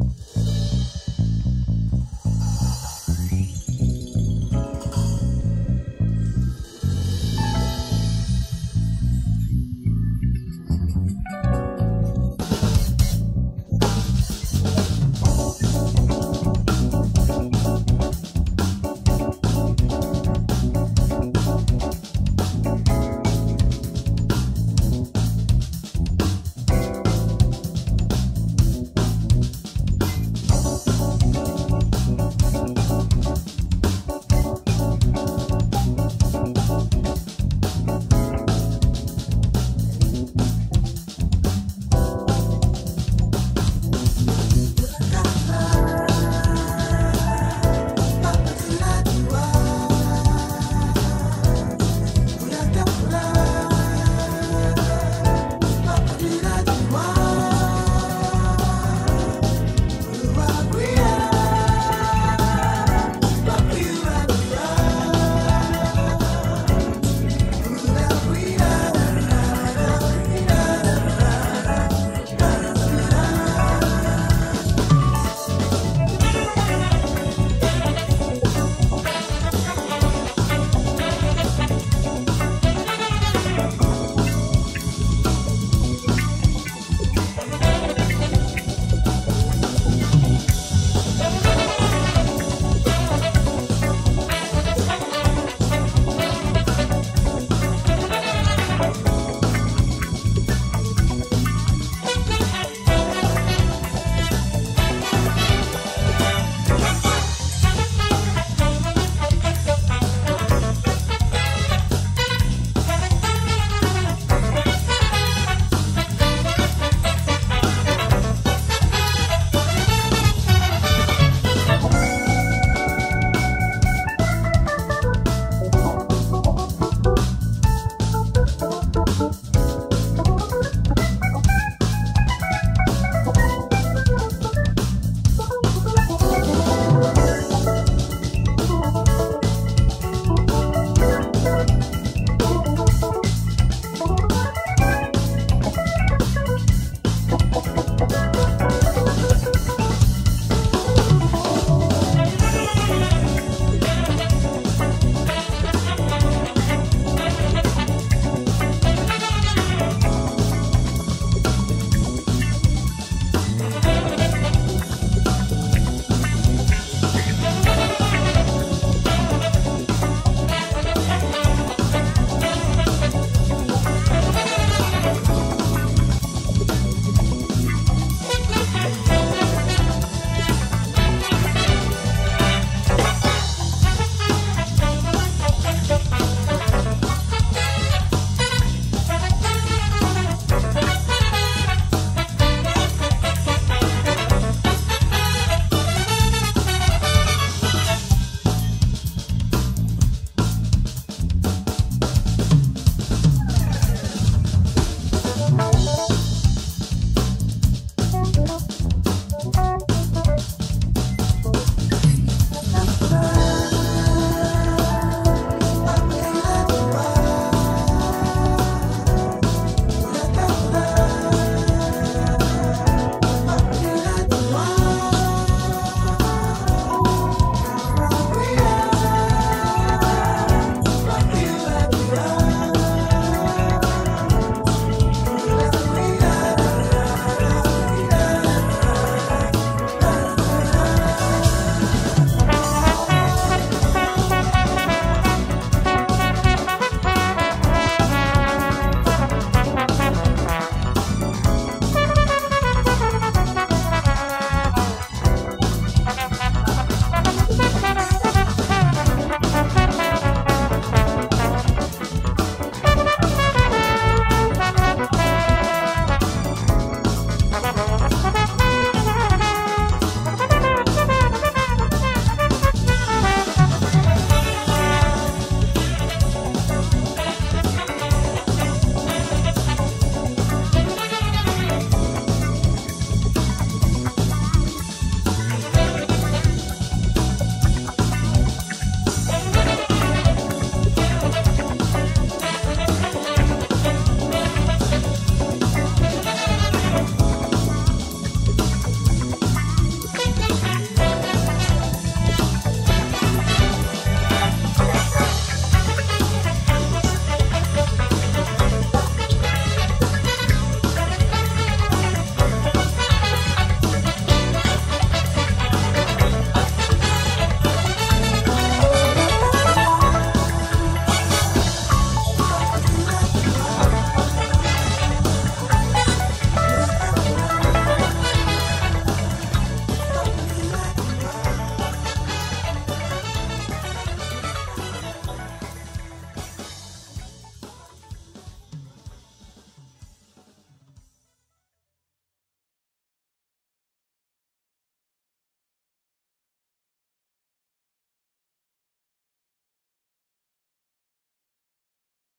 you